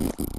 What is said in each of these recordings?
Mm-hmm.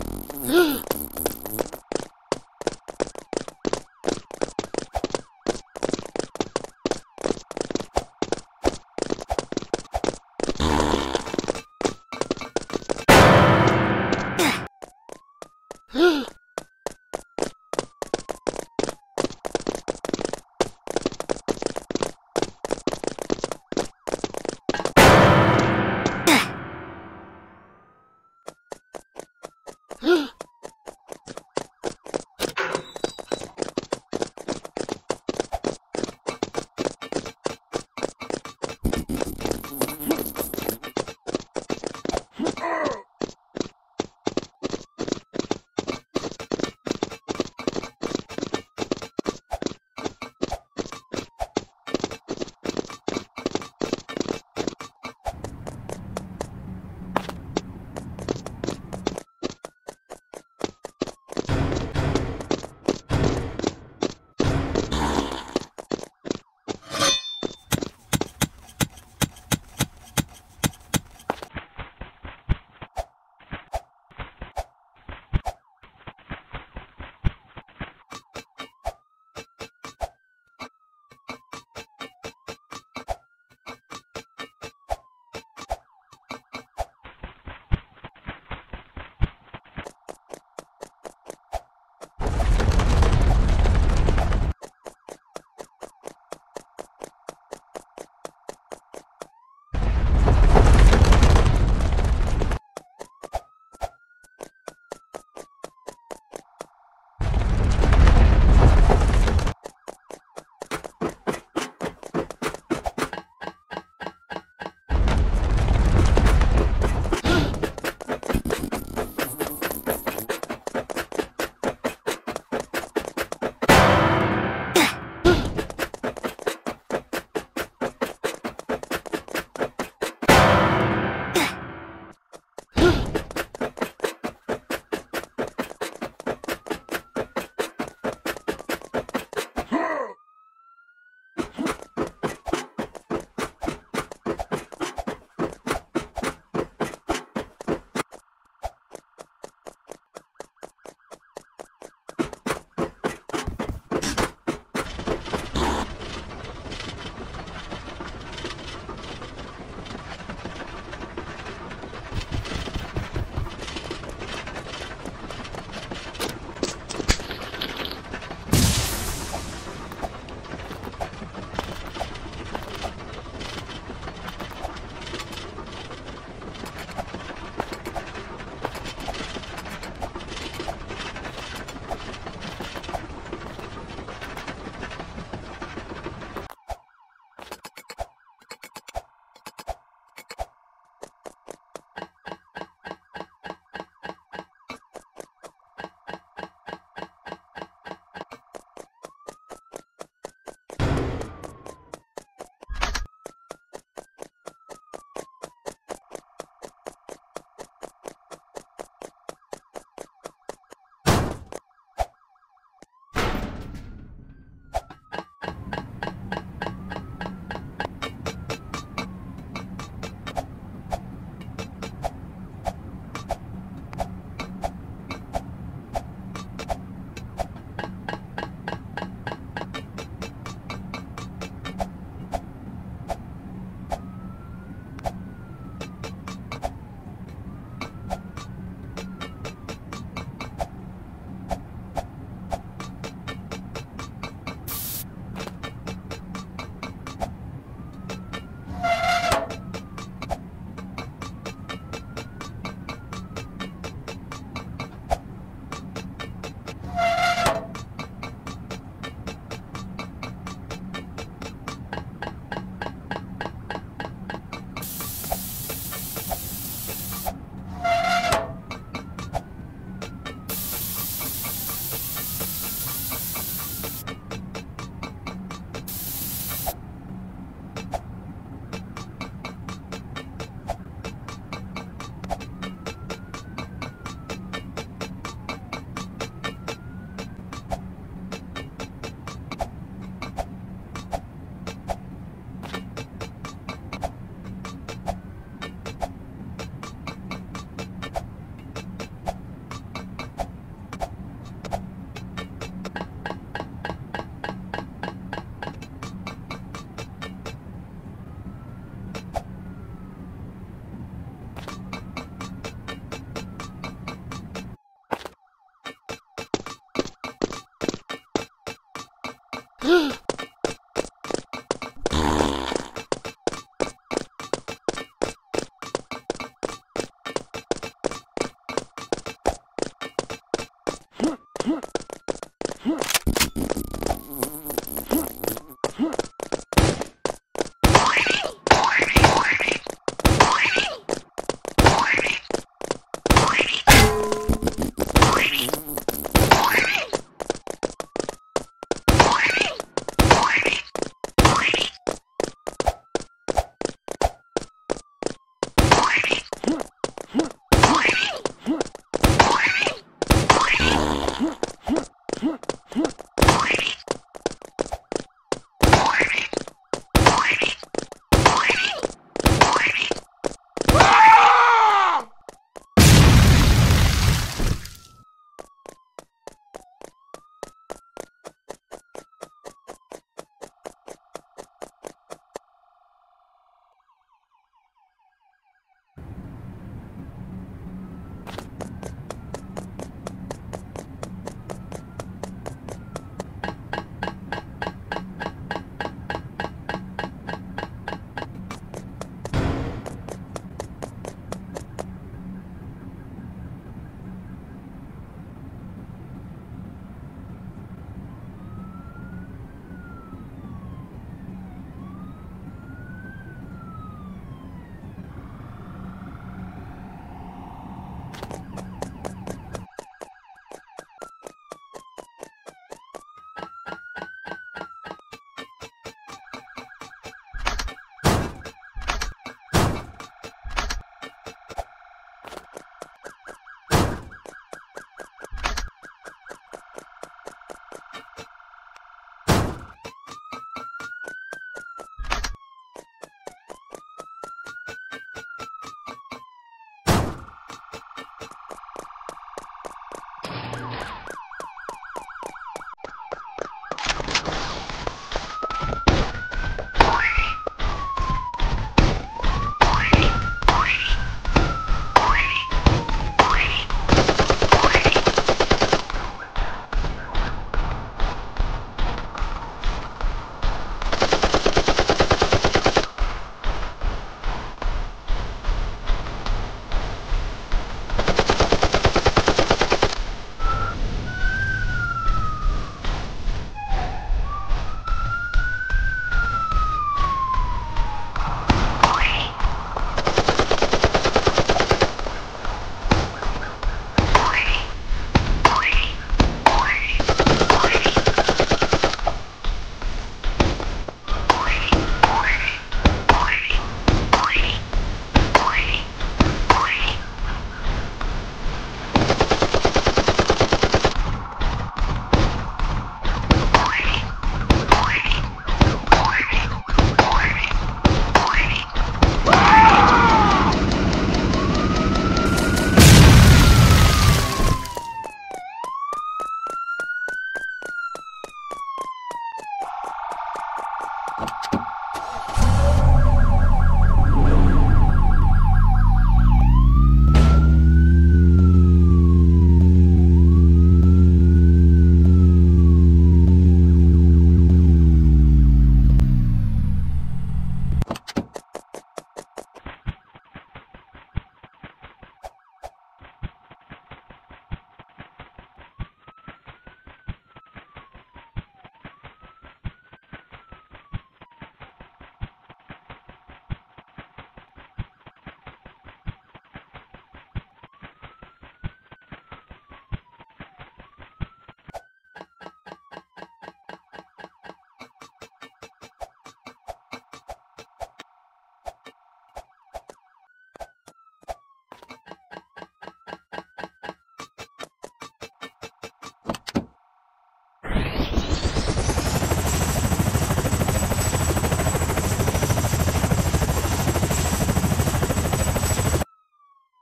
Huh?